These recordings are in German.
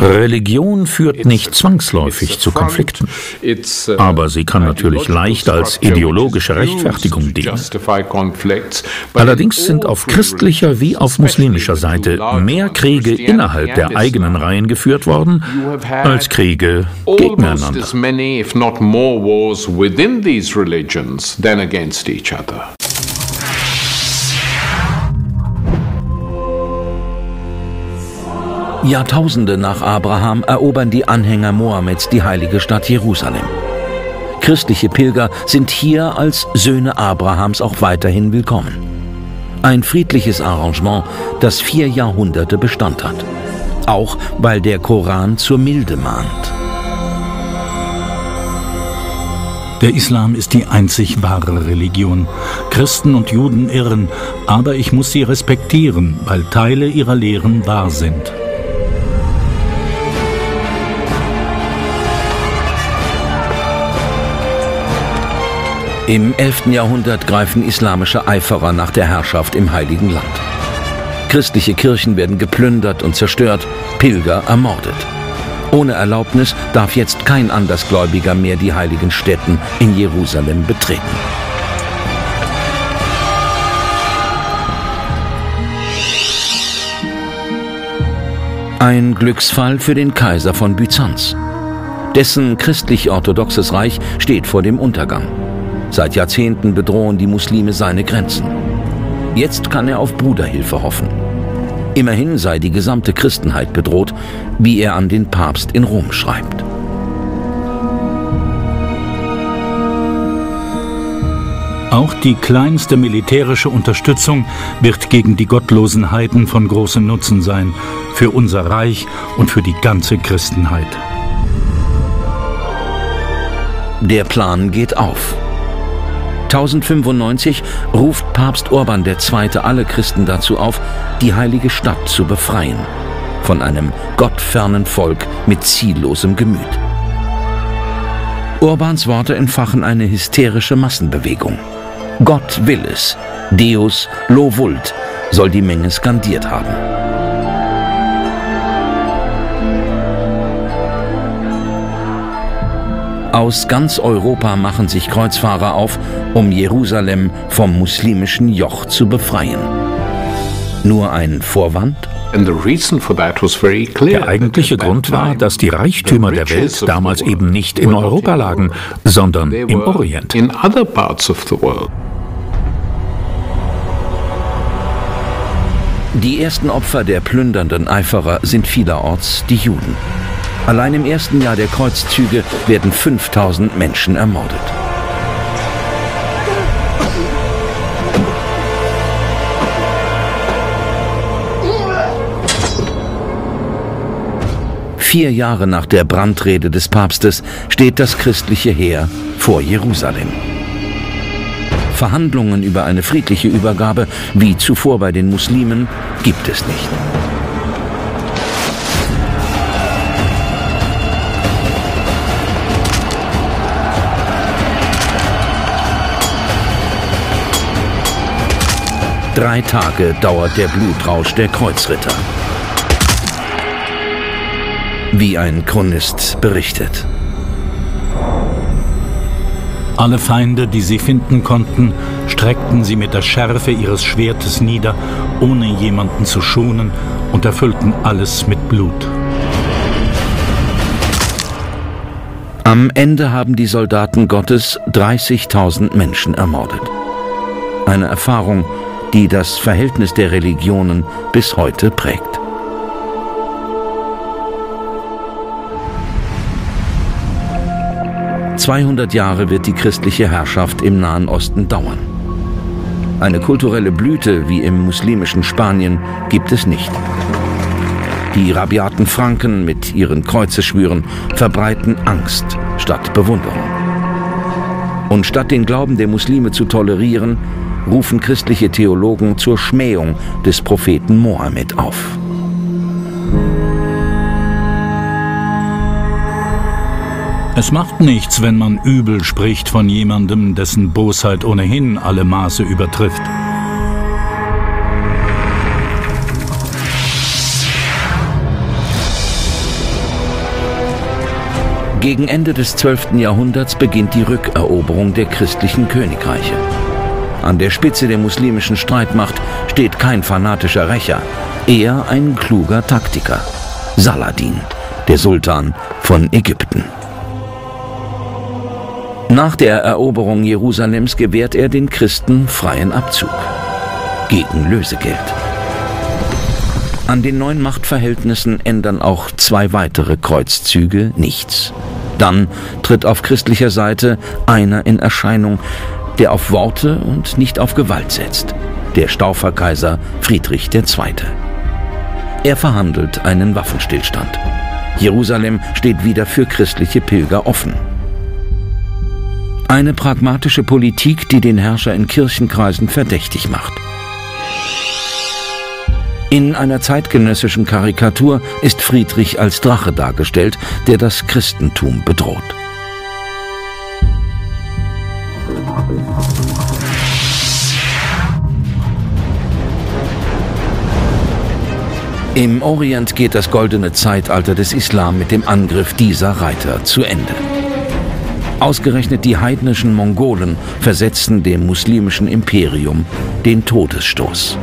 Religion führt nicht zwangsläufig zu Konflikten, uh, aber sie kann natürlich leicht als ideologische Rechtfertigung dienen. Allerdings sind auf christlicher wie auf muslimischer Seite mehr Kriege innerhalb der eigenen Reihen geführt worden als Kriege gegeneinander. Jahrtausende nach Abraham erobern die Anhänger Mohammeds die heilige Stadt Jerusalem. Christliche Pilger sind hier als Söhne Abrahams auch weiterhin willkommen. Ein friedliches Arrangement, das vier Jahrhunderte Bestand hat. Auch weil der Koran zur Milde mahnt. Der Islam ist die einzig wahre Religion. Christen und Juden irren, aber ich muss sie respektieren, weil Teile ihrer Lehren wahr sind. Im 11. Jahrhundert greifen islamische Eiferer nach der Herrschaft im Heiligen Land. Christliche Kirchen werden geplündert und zerstört, Pilger ermordet. Ohne Erlaubnis darf jetzt kein Andersgläubiger mehr die heiligen Stätten in Jerusalem betreten. Ein Glücksfall für den Kaiser von Byzanz. Dessen christlich-orthodoxes Reich steht vor dem Untergang. Seit Jahrzehnten bedrohen die Muslime seine Grenzen. Jetzt kann er auf Bruderhilfe hoffen. Immerhin sei die gesamte Christenheit bedroht, wie er an den Papst in Rom schreibt. Auch die kleinste militärische Unterstützung wird gegen die gottlosen Heiden von großem Nutzen sein, für unser Reich und für die ganze Christenheit. Der Plan geht auf. 1095 ruft Papst Urban II. alle Christen dazu auf, die heilige Stadt zu befreien von einem gottfernen Volk mit ziellosem Gemüt. Urbans Worte entfachen eine hysterische Massenbewegung. Gott will es, Deus lo vult, soll die Menge skandiert haben. Aus ganz Europa machen sich Kreuzfahrer auf, um Jerusalem vom muslimischen Joch zu befreien. Nur ein Vorwand? Der eigentliche Grund war, dass die Reichtümer der Welt damals eben nicht in Europa lagen, sondern im Orient. Die ersten Opfer der plündernden Eiferer sind vielerorts die Juden. Allein im ersten Jahr der Kreuzzüge werden 5000 Menschen ermordet. Vier Jahre nach der Brandrede des Papstes steht das christliche Heer vor Jerusalem. Verhandlungen über eine friedliche Übergabe, wie zuvor bei den Muslimen, gibt es nicht. Drei Tage dauert der Blutrausch der Kreuzritter. Wie ein Chronist berichtet. Alle Feinde, die sie finden konnten, streckten sie mit der Schärfe ihres Schwertes nieder, ohne jemanden zu schonen, und erfüllten alles mit Blut. Am Ende haben die Soldaten Gottes 30.000 Menschen ermordet. Eine Erfahrung, die das Verhältnis der Religionen bis heute prägt. »200 Jahre wird die christliche Herrschaft im Nahen Osten dauern. Eine kulturelle Blüte wie im muslimischen Spanien gibt es nicht. Die rabiaten Franken mit ihren Kreuzeschwüren verbreiten Angst statt Bewunderung. Und statt den Glauben der Muslime zu tolerieren, rufen christliche Theologen zur Schmähung des Propheten Mohammed auf. Es macht nichts, wenn man übel spricht von jemandem, dessen Bosheit ohnehin alle Maße übertrifft. Gegen Ende des 12. Jahrhunderts beginnt die Rückeroberung der christlichen Königreiche. An der Spitze der muslimischen Streitmacht steht kein fanatischer Rächer, eher ein kluger Taktiker. Saladin, der Sultan von Ägypten. Nach der Eroberung Jerusalems gewährt er den Christen freien Abzug. Gegen Lösegeld. An den neuen Machtverhältnissen ändern auch zwei weitere Kreuzzüge nichts. Dann tritt auf christlicher Seite einer in Erscheinung, der auf Worte und nicht auf Gewalt setzt. Der Stauferkaiser Friedrich II. Er verhandelt einen Waffenstillstand. Jerusalem steht wieder für christliche Pilger offen. Eine pragmatische Politik, die den Herrscher in Kirchenkreisen verdächtig macht. In einer zeitgenössischen Karikatur ist Friedrich als Drache dargestellt, der das Christentum bedroht. Im Orient geht das goldene Zeitalter des Islam mit dem Angriff dieser Reiter zu Ende. Ausgerechnet die heidnischen Mongolen versetzten dem muslimischen Imperium den Todesstoß.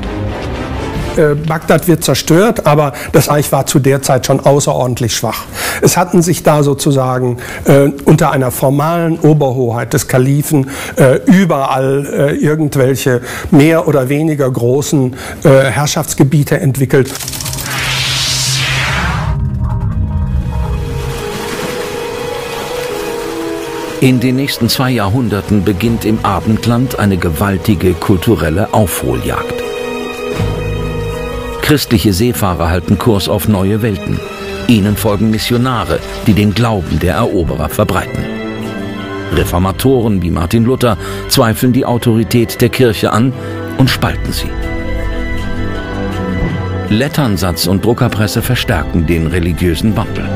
Äh, Bagdad wird zerstört, aber das Reich war zu der Zeit schon außerordentlich schwach. Es hatten sich da sozusagen äh, unter einer formalen Oberhoheit des Kalifen äh, überall äh, irgendwelche mehr oder weniger großen äh, Herrschaftsgebiete entwickelt. In den nächsten zwei Jahrhunderten beginnt im Abendland eine gewaltige kulturelle Aufholjagd. Christliche Seefahrer halten Kurs auf neue Welten. Ihnen folgen Missionare, die den Glauben der Eroberer verbreiten. Reformatoren wie Martin Luther zweifeln die Autorität der Kirche an und spalten sie. Letternsatz und Druckerpresse verstärken den religiösen Wandel.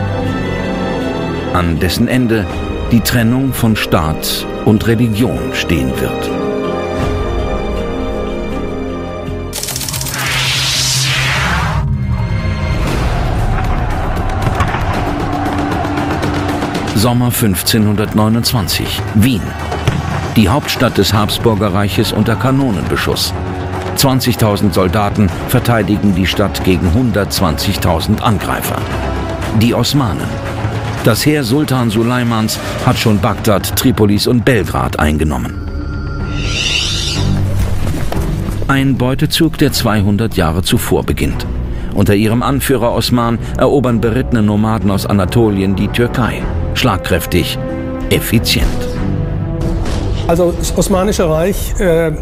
An dessen Ende die Trennung von Staat und Religion stehen wird. Sommer 1529, Wien. Die Hauptstadt des Habsburgerreiches unter Kanonenbeschuss. 20.000 Soldaten verteidigen die Stadt gegen 120.000 Angreifer. Die Osmanen, das Heer Sultan Suleimans hat schon Bagdad, Tripolis und Belgrad eingenommen. Ein Beutezug, der 200 Jahre zuvor beginnt. Unter ihrem Anführer Osman erobern berittene Nomaden aus Anatolien die Türkei. Schlagkräftig, effizient. Also das Osmanische Reich äh,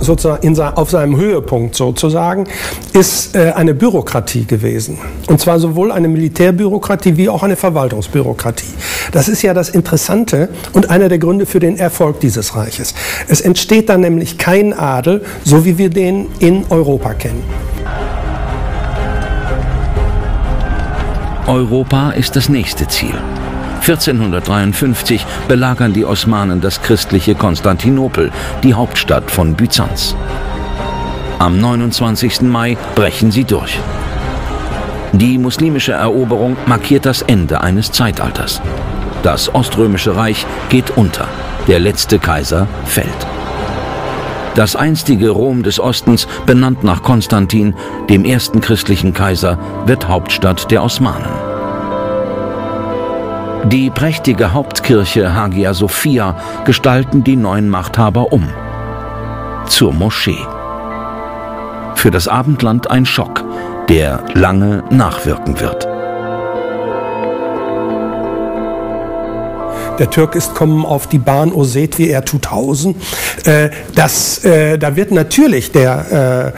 sozusagen auf seinem Höhepunkt sozusagen, ist äh, eine Bürokratie gewesen. Und zwar sowohl eine Militärbürokratie wie auch eine Verwaltungsbürokratie. Das ist ja das Interessante und einer der Gründe für den Erfolg dieses Reiches. Es entsteht dann nämlich kein Adel, so wie wir den in Europa kennen. Europa ist das nächste Ziel. 1453 belagern die Osmanen das christliche Konstantinopel, die Hauptstadt von Byzanz. Am 29. Mai brechen sie durch. Die muslimische Eroberung markiert das Ende eines Zeitalters. Das Oströmische Reich geht unter. Der letzte Kaiser fällt. Das einstige Rom des Ostens, benannt nach Konstantin, dem ersten christlichen Kaiser, wird Hauptstadt der Osmanen. Die prächtige Hauptkirche Hagia Sophia gestalten die neuen Machthaber um. Zur Moschee. Für das Abendland ein Schock, der lange nachwirken wird. Der Türk ist kommen auf die Bahn Oset wie er 2000. Äh, das, äh, da wird natürlich der,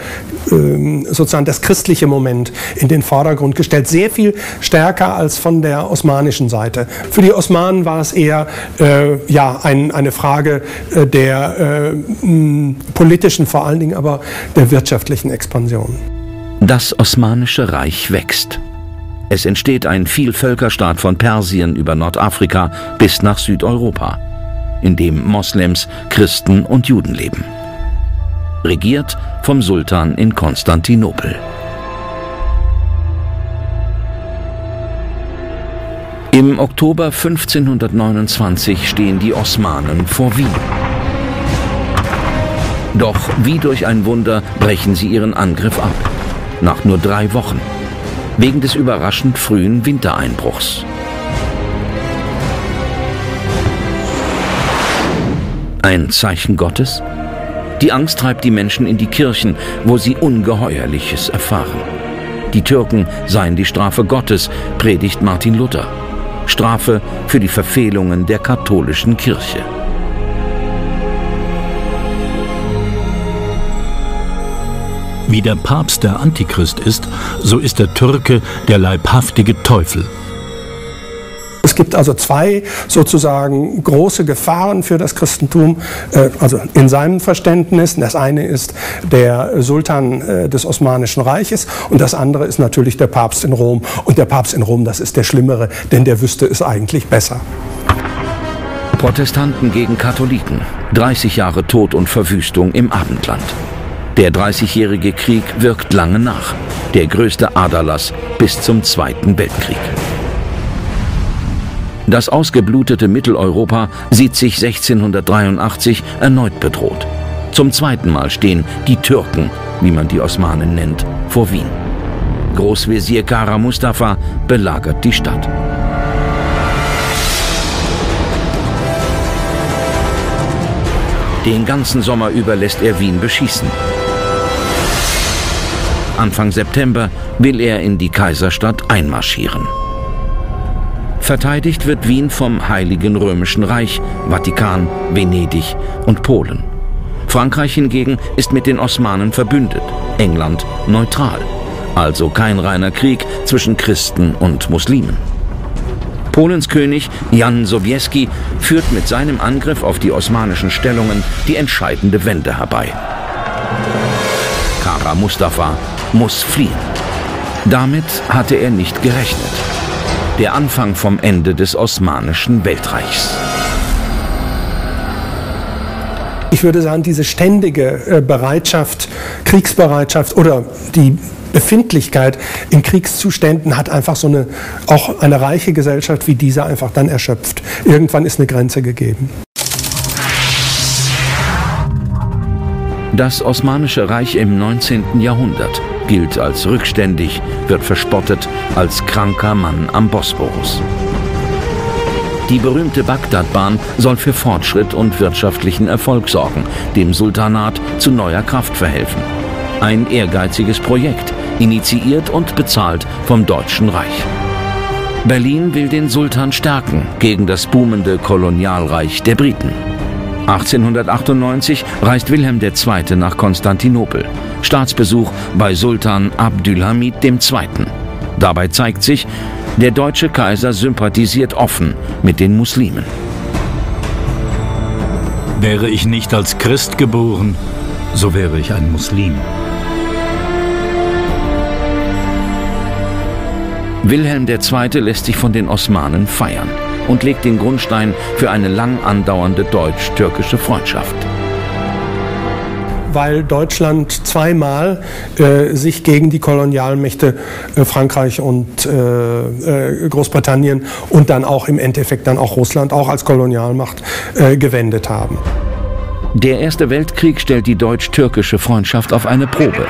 äh, ähm, sozusagen das christliche Moment in den Vordergrund gestellt. Sehr viel stärker als von der osmanischen Seite. Für die Osmanen war es eher äh, ja, ein, eine Frage äh, der politischen, vor allen Dingen aber der wirtschaftlichen Expansion. Das Osmanische Reich wächst. Es entsteht ein Vielvölkerstaat von Persien über Nordafrika bis nach Südeuropa, in dem Moslems, Christen und Juden leben. Regiert vom Sultan in Konstantinopel. Im Oktober 1529 stehen die Osmanen vor Wien. Doch wie durch ein Wunder brechen sie ihren Angriff ab. Nach nur drei Wochen. Wegen des überraschend frühen Wintereinbruchs. Ein Zeichen Gottes? Die Angst treibt die Menschen in die Kirchen, wo sie Ungeheuerliches erfahren. Die Türken seien die Strafe Gottes, predigt Martin Luther. Strafe für die Verfehlungen der katholischen Kirche. Wie der Papst der Antichrist ist, so ist der Türke der leibhaftige Teufel. Es gibt also zwei sozusagen große Gefahren für das Christentum, äh, also in seinem Verständnis. Das eine ist der Sultan äh, des Osmanischen Reiches und das andere ist natürlich der Papst in Rom. Und der Papst in Rom, das ist der Schlimmere, denn der wüsste es eigentlich besser. Protestanten gegen Katholiken. 30 Jahre Tod und Verwüstung im Abendland. Der Dreißigjährige Krieg wirkt lange nach. Der größte Aderlass bis zum Zweiten Weltkrieg. Das ausgeblutete Mitteleuropa sieht sich 1683 erneut bedroht. Zum zweiten Mal stehen die Türken, wie man die Osmanen nennt, vor Wien. Großvezier Kara Mustafa belagert die Stadt. Den ganzen Sommer über lässt er Wien beschießen. Anfang September will er in die Kaiserstadt einmarschieren. Verteidigt wird Wien vom Heiligen Römischen Reich, Vatikan, Venedig und Polen. Frankreich hingegen ist mit den Osmanen verbündet, England neutral. Also kein reiner Krieg zwischen Christen und Muslimen. Polens König Jan Sobieski führt mit seinem Angriff auf die osmanischen Stellungen die entscheidende Wende herbei. Kara Mustafa muss fliehen. Damit hatte er nicht gerechnet. Der Anfang vom Ende des Osmanischen Weltreichs. Ich würde sagen, diese ständige äh, Bereitschaft, Kriegsbereitschaft oder die Befindlichkeit in Kriegszuständen hat einfach so eine, auch eine reiche Gesellschaft wie diese einfach dann erschöpft. Irgendwann ist eine Grenze gegeben. Das Osmanische Reich im 19. Jahrhundert gilt als rückständig, wird verspottet als kranker Mann am Bosporus. Die berühmte Bagdadbahn soll für Fortschritt und wirtschaftlichen Erfolg sorgen, dem Sultanat zu neuer Kraft verhelfen. Ein ehrgeiziges Projekt, initiiert und bezahlt vom Deutschen Reich. Berlin will den Sultan stärken gegen das boomende Kolonialreich der Briten. 1898 reist Wilhelm II. nach Konstantinopel. Staatsbesuch bei Sultan Abdülhamid II. Dabei zeigt sich, der deutsche Kaiser sympathisiert offen mit den Muslimen. Wäre ich nicht als Christ geboren, so wäre ich ein Muslim. Wilhelm II. lässt sich von den Osmanen feiern und legt den Grundstein für eine lang andauernde deutsch-türkische Freundschaft weil Deutschland zweimal äh, sich gegen die Kolonialmächte äh, Frankreich und äh, äh Großbritannien und dann auch im Endeffekt dann auch Russland auch als Kolonialmacht äh, gewendet haben. Der Erste Weltkrieg stellt die deutsch-türkische Freundschaft auf eine Probe.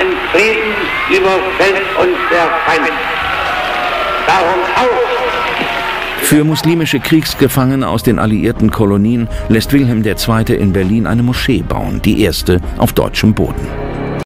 Im Frieden überfällt uns der Feind. Darum auch für muslimische Kriegsgefangene aus den alliierten Kolonien lässt Wilhelm II. in Berlin eine Moschee bauen, die erste auf deutschem Boden.